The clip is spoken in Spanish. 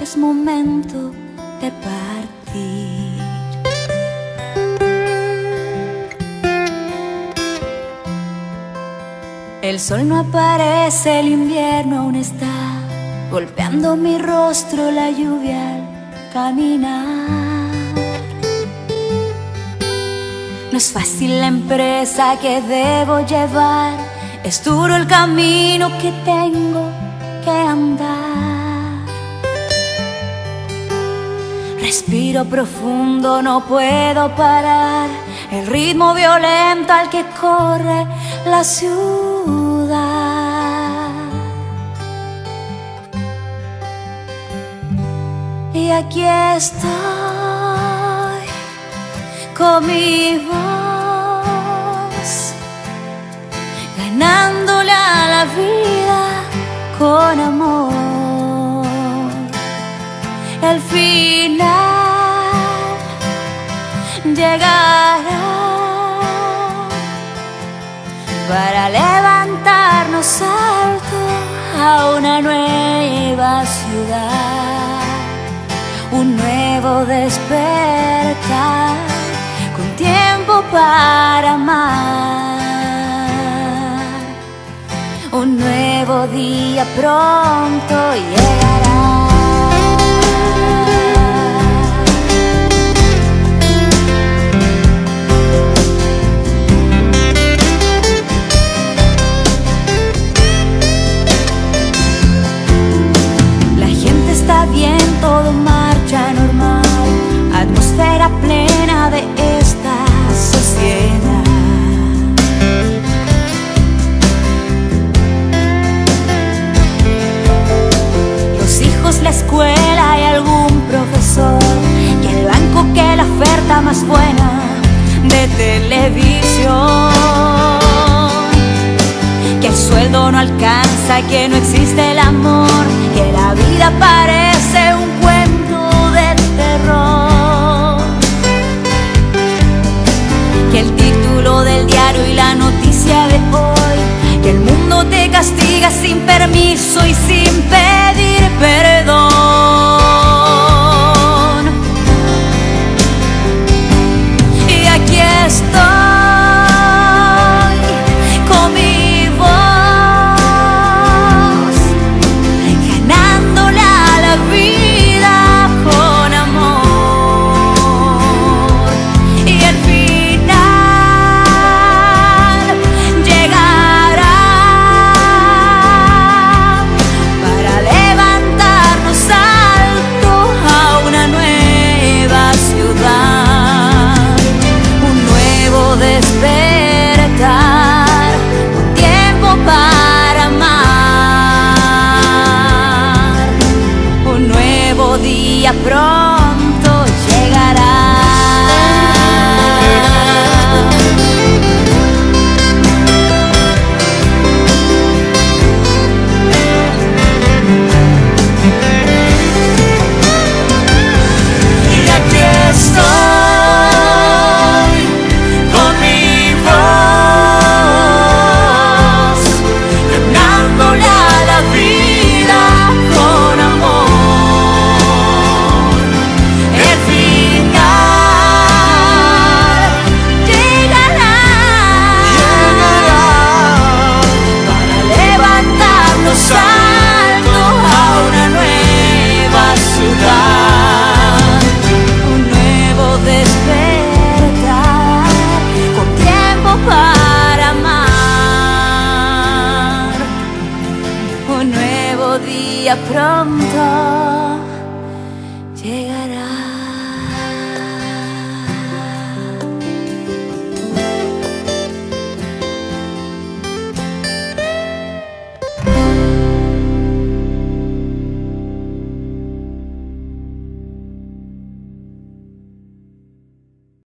es momento de partir. El sol no aparece, el invierno aún está golpeando mi rostro la lluvia al caminar. No es fácil la empresa que debo llevar, es duro el camino que tengo que andar. Respiro profundo, no puedo parar el ritmo violento al que corre la ciudad. Y aquí estoy con mi voz, ganándole a la vida con amor. El final llegará para levantarnos alto a una nueva ciudad, un nuevo despertar con tiempo para amar. Un nuevo día pronto llegará. Más buena de televisión. Que el sueldo no alcanza, que no existe el amor, que la vida parece un cuento de terror. Que el título del diario y la noticia de hoy, que el mundo te castiga sin permiso día pronto pronto.